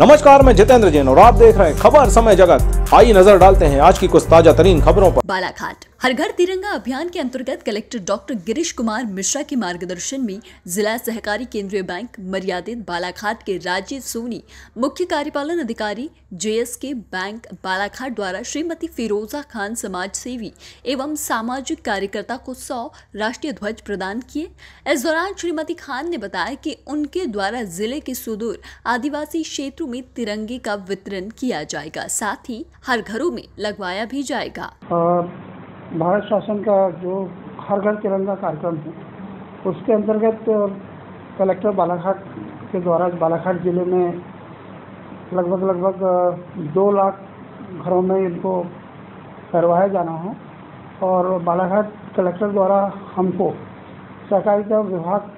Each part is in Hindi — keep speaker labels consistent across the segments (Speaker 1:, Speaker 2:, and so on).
Speaker 1: नमस्कार, मैं जितेंद्र जैन और आप देख रहे हैं खबर समय जगत। आई नज़र डालते हैं आज की कुछ ताज़ा तरीन खबरों पर।
Speaker 2: बालाघाट। हर घर तिरंगा अभियान के अंतर्गत कलेक्टर डॉक्टर गिरीश कुमार मिश्रा के मार्गदर्शन में जिला सहकारी केंद्रीय बैंक मर्यादित बालाघाट के राजीव सोनी, मुख्य कार्यपालन अधिकारी जेएसके बैंक बालाघाट द्वारा श्रीमती फिरोजा खान समाज सेवी एवं सामाजिक कार्यकर्ता को सौ राष्ट्रीय ध्वज प्रदान किए। इस दौरान श्रीमती खान ने बताया कि उनके द्वारा ज़िले के सुदूर आदिवासी क्षेत्रों में तिरंगे का वितरण किया जाएगा, साथ ही हर घरों में लगवाया भी जाएगा।
Speaker 3: भारत शासन का जो हर घर तिरंगा कार्यक्रम है, उसके अंतर्गत कलेक्टर बालाघाट के द्वारा बालाघाट ज़िले में लगभग लगभग दो लाख घरों में इनको करवाया जाना है और बालाघाट कलेक्टर द्वारा हमको सहकारिता विभाग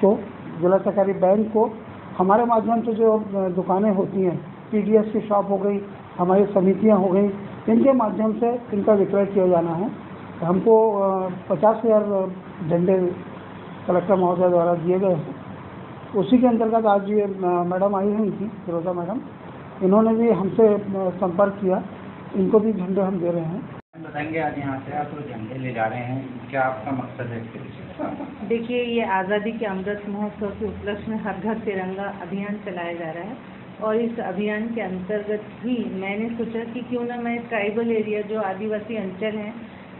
Speaker 3: को, जिला सहकारी बैंक को हमारे माध्यम से जो दुकानें होती हैं पीडीएस की शॉप हो गई, हमारी समितियाँ हो गई इनके माध्यम से इनका विक्रय किया जाना है। हमको पचास हज़ार झंडे कलेक्टर महोदय द्वारा दिए गए हैं। उसी के अंतर्गत आज ये मैडम आई हुई थी फिरोजा मैडम। इन्होंने भी हमसे संपर्क किया। इनको भी झंडे हम दे रहे हैं।
Speaker 4: बताएँगे आज यहाँ से आप झंडे ले जा रहे हैं। क्या आपका मकसद है
Speaker 5: देखिए ये आज़ादी के अमृत महोत्सव के उपलक्ष्य में हर घर तिरंगा अभियान चलाया जा रहा है। और इस अभियान के अंतर्गत ही मैंने सोचा कि क्यों ना मैं ट्राइबल एरिया, जो आदिवासी अंचल हैं,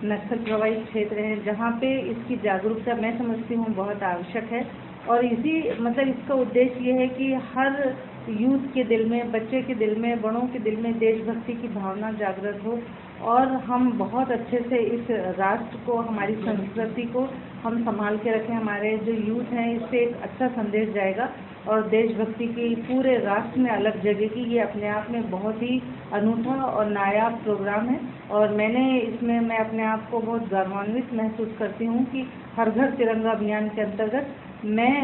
Speaker 5: नक्सल प्रभावित क्षेत्र हैं, जहाँ पे इसकी जागरूकता मैं समझती हूँ बहुत आवश्यक है। और इसी मतलब इसका उद्देश्य ये है कि हर यूथ के दिल में, बच्चे के दिल में, बड़ों के दिल में देशभक्ति की भावना जागृत हो। और हम बहुत अच्छे से इस राष्ट्र को, हमारी संस्कृति को हम संभाल के रखें। हमारे जो यूथ हैं, इससे एक अच्छा संदेश जाएगा और देशभक्ति की पूरे राष्ट्र में अलग जगह की, ये अपने आप में बहुत ही अनूठा और नायाब प्रोग्राम है। और मैंने इसमें, मैं अपने आप को बहुत गौरवान्वित महसूस करती हूँ कि हर घर तिरंगा अभियान के अंतर्गत मैं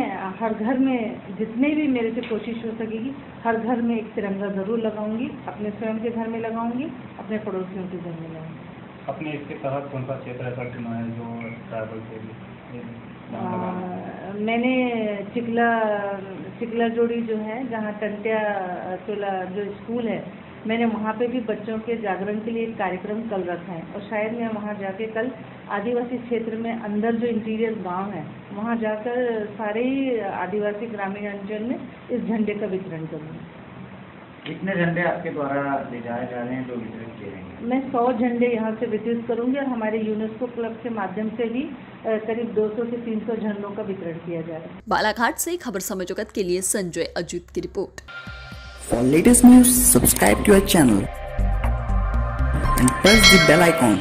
Speaker 5: हर घर में जितने भी मेरे से कोशिश हो सकेगी, हर घर में एक तिरंगा ज़रूर लगाऊँगी, अपने स्वयं के घर में लगाऊँगी, अपने पड़ोसियों के
Speaker 4: अपने इसके तहत कौन सा क्षेत्र ऐसा चुना है जो ट्राइबल के लिए
Speaker 5: मैंने चिकला चिकला जोड़ी जो है जहाँ टंटिया टोला जो स्कूल है मैंने वहाँ पे भी बच्चों के जागरण के लिए एक कार्यक्रम कल रखा है। और शायद मैं वहाँ जाके कल आदिवासी क्षेत्र में अंदर जो इंटीरियर गाँव है वहाँ जाकर सारे ही आदिवासी ग्रामीण अंचल में इस झंडे का वितरण करूँगी।
Speaker 4: कितने झंडे आपके द्वारा ले जाए जा रहे हैं जो वितरित किए जाएँगे
Speaker 5: मैं सौ झंडे यहाँ से वितरित करूँगी और हमारे यूनेस्को क्लब के माध्यम से भी करीब 200 से 300 झंडों का वितरण किया जा रहा है
Speaker 2: बालाघाट से खबर समय जगत के लिए संजय अजीत की report.
Speaker 6: For latest news subscribe to our channel and press the bell icon.